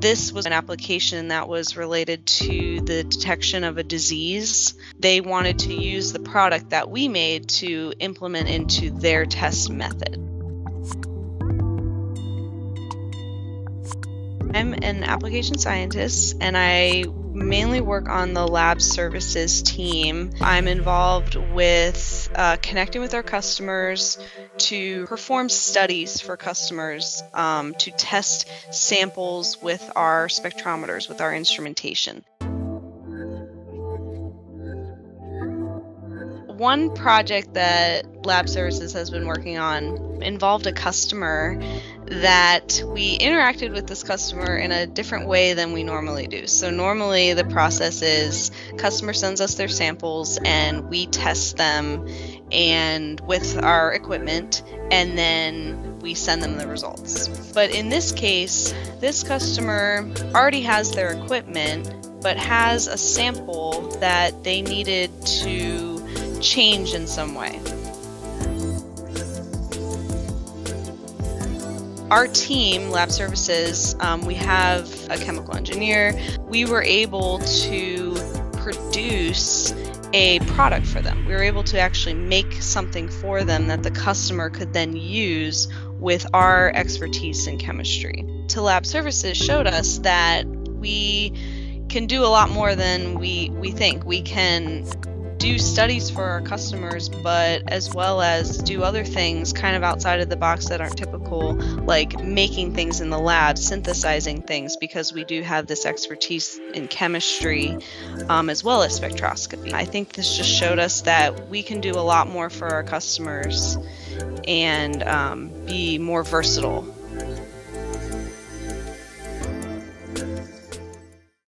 This was an application that was related to the detection of a disease. They wanted to use the product that we made to implement into their test method. I'm an application scientist and I mainly work on the lab services team. I'm involved with uh, connecting with our customers to perform studies for customers um, to test samples with our spectrometers, with our instrumentation. One project that Lab Services has been working on involved a customer that we interacted with this customer in a different way than we normally do. So normally the process is customer sends us their samples and we test them and with our equipment and then we send them the results. But in this case, this customer already has their equipment but has a sample that they needed to change in some way. Our team, Lab Services, um, we have a chemical engineer. We were able to produce a product for them. We were able to actually make something for them that the customer could then use with our expertise in chemistry. To Lab Services showed us that we can do a lot more than we, we think. We can do studies for our customers, but as well as do other things kind of outside of the box that aren't typical, like making things in the lab, synthesizing things, because we do have this expertise in chemistry um, as well as spectroscopy. I think this just showed us that we can do a lot more for our customers and um, be more versatile